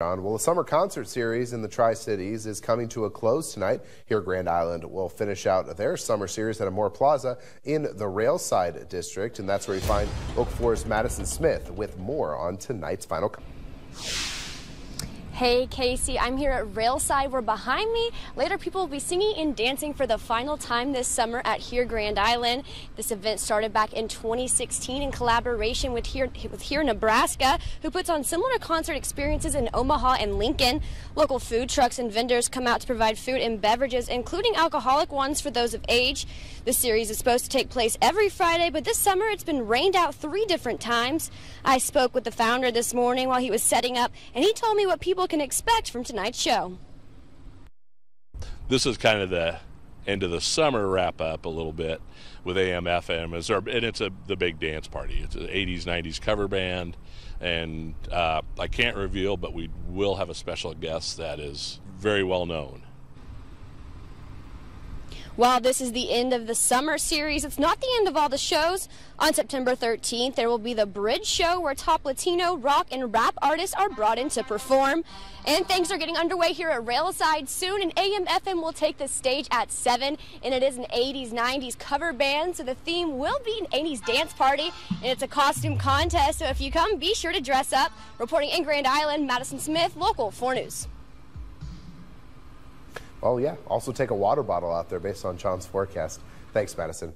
John, well, the summer concert series in the Tri Cities is coming to a close tonight. Hear, Grand Island will finish out their summer series at Amore Plaza in the Railside District, and that's where you find Local 4's Madison Smith with more on tonight's final. Hey Casey, I'm here at Railside where behind me later people will be singing and dancing for the final time this summer at Hear Grand Island. This event started back in 2016 in collaboration with Hear, with Hear Nebraska, who puts on similar concert experiences in Omaha and Lincoln. Local food trucks and vendors come out to provide food and beverages, including alcoholic ones for those of age. The series is supposed to take place every Friday, but this summer it's been rained out three different times. I spoke with the founder this morning while he was setting up, and he told me what people can expect from tonight's show. This is kind of the end of the summer wrap up a little bit with AM FM as our, and it's a the big dance party. It's an 80s 90s cover band, and uh, I can't reveal, but we will have a special guest that is very well known. While this is the end of the summer series, it's not the end of all the shows. On September 13th, there will be the Bridge Show where top Latino, rock, and rap artists are brought in to perform. And things are getting underway here at Railside soon, and AM FM will take the stage at 7, and it is an 80s, 90s cover band, so the theme will be an 80s dance party, and it's a costume contest, so if you come, be sure to dress up. Reporting in Grand Island, Madison Smith, Local 4 News. Oh, yeah. Also take a water bottle out there based on Sean's forecast. Thanks, Madison.